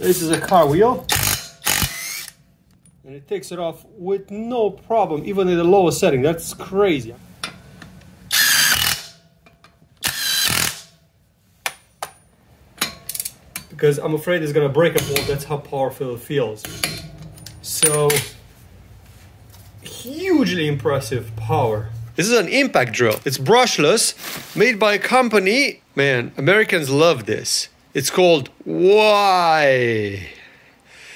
This is a car wheel. And it takes it off with no problem, even in the lowest setting. That's crazy. Because I'm afraid it's gonna break a bolt, that's how powerful it feels. So, hugely impressive power. This is an impact drill. It's brushless, made by a company. Man, Americans love this. It's called Why.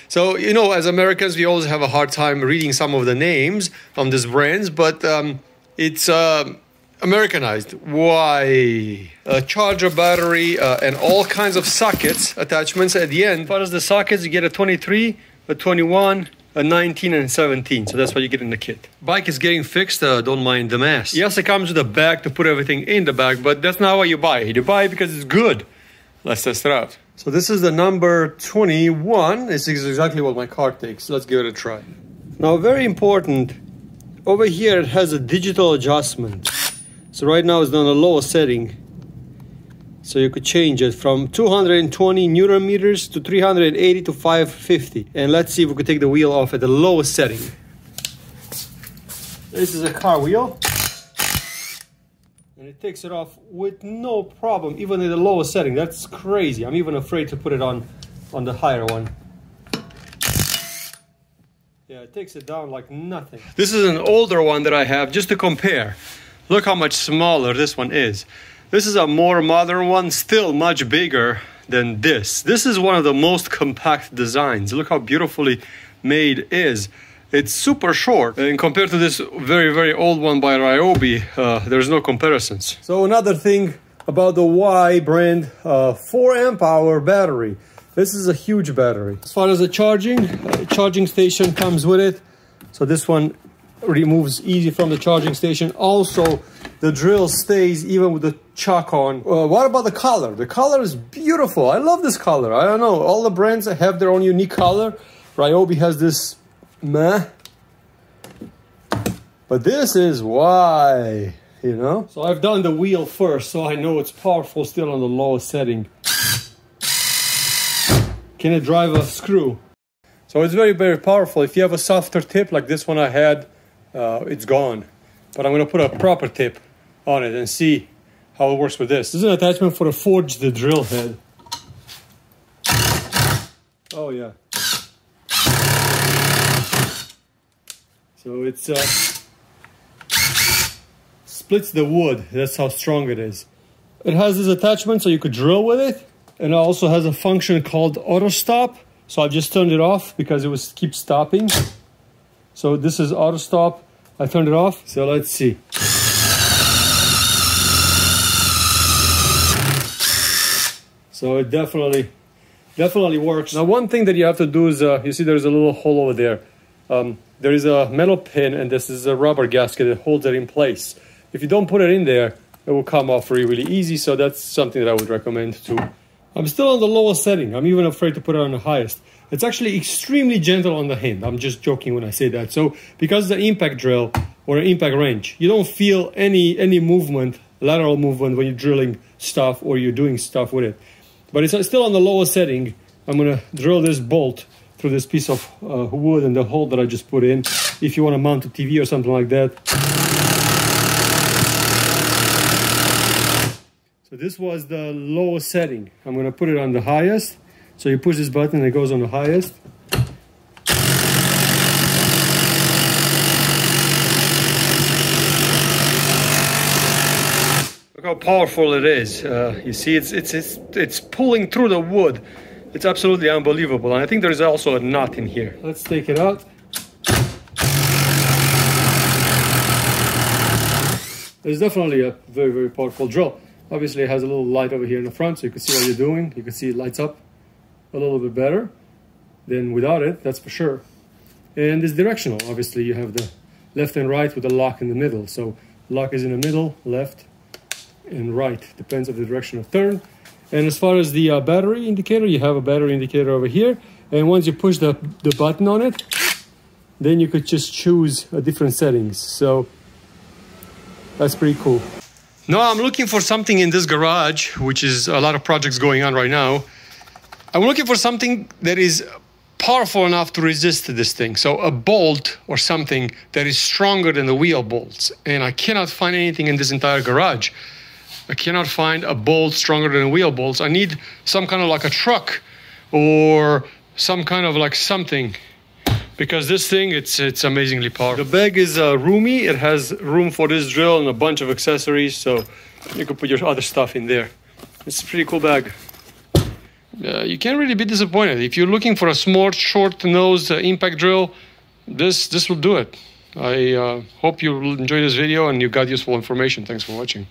So, you know, as Americans, we always have a hard time reading some of the names on these brands, but um, it's uh, Americanized. Why? A charger battery uh, and all kinds of sockets attachments at the end. As far as the sockets, you get a 23, a 21, a 19 and 17 so that's what you get in the kit bike is getting fixed uh, don't mind the mess yes it comes with a bag to put everything in the bag but that's not why you buy it you buy it because it's good let's test it out. So this is the number 21 this is exactly what my car takes. Let's give it a try. Now very important. Over here it has a digital adjustment. So right now it's on the lowest setting. So you could change it from 220 newton meters to 380 to 550. And let's see if we could take the wheel off at the lowest setting. This is a car wheel. And it takes it off with no problem, even in the lowest setting. That's crazy. I'm even afraid to put it on, on the higher one. Yeah, it takes it down like nothing. This is an older one that I have just to compare. Look how much smaller this one is. This is a more modern one, still much bigger than this. This is one of the most compact designs. Look how beautifully made is. It's super short and compared to this very, very old one by Ryobi, uh, there's no comparisons. So another thing about the Y brand uh, 4 amp hour battery. This is a huge battery. As far as the charging, uh, charging station comes with it. So this one removes easy from the charging station. Also, the drill stays even with the chuck on. Uh, what about the color? The color is beautiful. I love this color. I don't know. All the brands have their own unique color. Ryobi has this meh. But this is why, you know? So I've done the wheel first, so I know it's powerful still on the lowest setting. Can it drive a screw? So it's very, very powerful. If you have a softer tip like this one I had, uh, it's gone. But I'm gonna put a proper tip on it and see how it works with this. This is an attachment for a forge the drill head. Oh yeah. So it's uh, splits the wood. That's how strong it is. It has this attachment so you could drill with it. And it also has a function called auto stop. So I've just turned it off because it was keep stopping. So this is auto stop. I turned it off. So let's see. So it definitely, definitely works. Now one thing that you have to do is, uh, you see there's a little hole over there. Um, there is a metal pin and this is a rubber gasket that holds it in place. If you don't put it in there, it will come off really, really easy. So that's something that I would recommend too. I'm still on the lowest setting. I'm even afraid to put it on the highest. It's actually extremely gentle on the hand. I'm just joking when I say that. So because the impact drill or impact wrench, you don't feel any any movement, lateral movement when you're drilling stuff or you're doing stuff with it. But it's still on the lowest setting. I'm gonna drill this bolt through this piece of uh, wood and the hole that I just put in. If you want to mount a TV or something like that. So this was the lowest setting. I'm gonna put it on the highest. So you push this button and it goes on the highest. Look how powerful it is. Uh, you see, it's, it's, it's, it's pulling through the wood. It's absolutely unbelievable. And I think there's also a nut in here. Let's take it out. It's definitely a very, very powerful drill. Obviously, it has a little light over here in the front, so you can see what you're doing. You can see it lights up a little bit better than without it, that's for sure. And it's directional. Obviously, you have the left and right with the lock in the middle. So lock is in the middle, left and right, depends on the direction of turn. And as far as the uh, battery indicator, you have a battery indicator over here. And once you push the, the button on it, then you could just choose uh, different settings. So that's pretty cool. Now I'm looking for something in this garage, which is a lot of projects going on right now I'm looking for something that is powerful enough to resist this thing. So a bolt or something that is stronger than the wheel bolts. And I cannot find anything in this entire garage. I cannot find a bolt stronger than a wheel bolts. I need some kind of like a truck or some kind of like something because this thing it's it's amazingly powerful. The bag is uh, roomy. It has room for this drill and a bunch of accessories, so you can put your other stuff in there. It's a pretty cool bag. Uh, you can't really be disappointed if you're looking for a small, short-nosed uh, impact drill. This this will do it. I uh, hope you enjoyed this video and you got useful information. Thanks for watching.